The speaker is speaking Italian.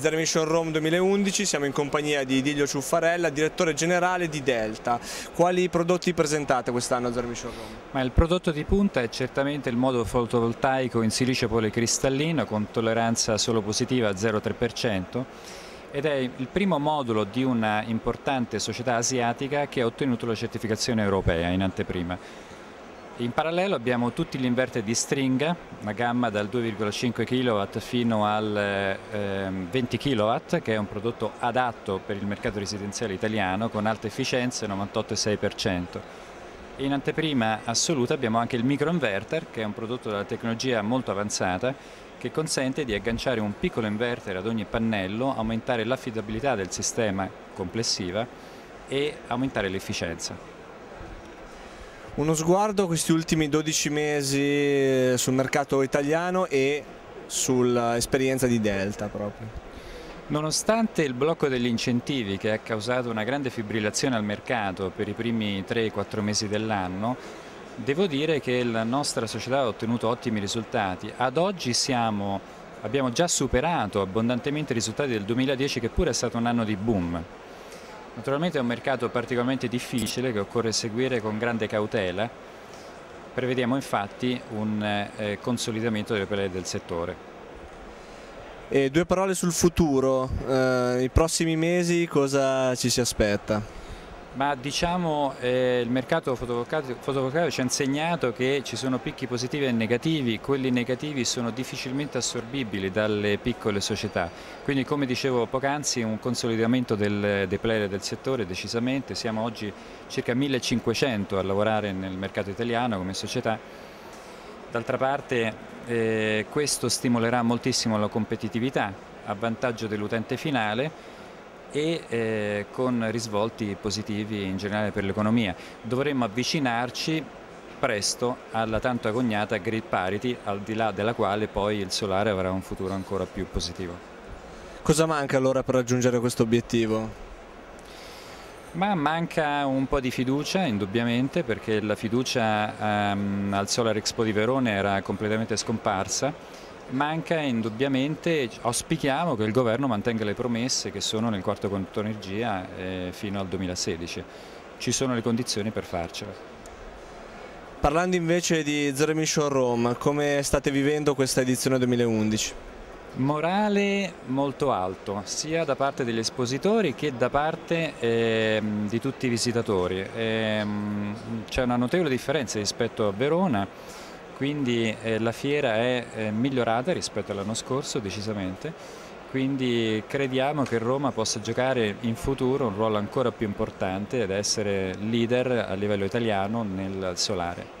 Zero Emission Rome 2011, siamo in compagnia di Diglio Ciuffarella, direttore generale di Delta. Quali prodotti presentate quest'anno a Zero Emission Rome? Ma il prodotto di punta è certamente il modulo fotovoltaico in silicio policristallino con tolleranza solo positiva a 0,3% ed è il primo modulo di una importante società asiatica che ha ottenuto la certificazione europea in anteprima. In parallelo abbiamo tutti gli inverter di stringa, una gamma dal 2,5 kW fino al eh, 20 kW, che è un prodotto adatto per il mercato residenziale italiano con alta efficienza 98,6%. In anteprima assoluta abbiamo anche il microinverter, che è un prodotto della tecnologia molto avanzata, che consente di agganciare un piccolo inverter ad ogni pannello, aumentare l'affidabilità del sistema complessiva e aumentare l'efficienza. Uno sguardo a questi ultimi 12 mesi eh, sul mercato italiano e sull'esperienza di Delta proprio. Nonostante il blocco degli incentivi che ha causato una grande fibrillazione al mercato per i primi 3-4 mesi dell'anno, devo dire che la nostra società ha ottenuto ottimi risultati. Ad oggi siamo, abbiamo già superato abbondantemente i risultati del 2010 che pure è stato un anno di boom. Naturalmente è un mercato particolarmente difficile che occorre seguire con grande cautela. Prevediamo infatti un eh, consolidamento delle pelle del settore. E due parole sul futuro, eh, i prossimi mesi cosa ci si aspetta? Ma diciamo eh, il mercato fotovoltaico ci ha insegnato che ci sono picchi positivi e negativi, quelli negativi sono difficilmente assorbibili dalle piccole società, quindi come dicevo poc'anzi un consolidamento del, dei player del settore decisamente, siamo oggi circa 1500 a lavorare nel mercato italiano come società, d'altra parte eh, questo stimolerà moltissimo la competitività a vantaggio dell'utente finale e eh, con risvolti positivi in generale per l'economia. Dovremmo avvicinarci presto alla tanto agognata grid parity, al di là della quale poi il solare avrà un futuro ancora più positivo. Cosa manca allora per raggiungere questo obiettivo? Ma manca un po' di fiducia indubbiamente perché la fiducia um, al Solar Expo di Verone era completamente scomparsa Manca indubbiamente, auspichiamo che il governo mantenga le promesse che sono nel quarto conto energia eh, fino al 2016. Ci sono le condizioni per farcela. Parlando invece di Zero Emission Rome, come state vivendo questa edizione 2011? Morale molto alto, sia da parte degli espositori che da parte eh, di tutti i visitatori. Eh, C'è una notevole differenza rispetto a Verona quindi eh, la fiera è eh, migliorata rispetto all'anno scorso decisamente, quindi crediamo che Roma possa giocare in futuro un ruolo ancora più importante ed essere leader a livello italiano nel solare.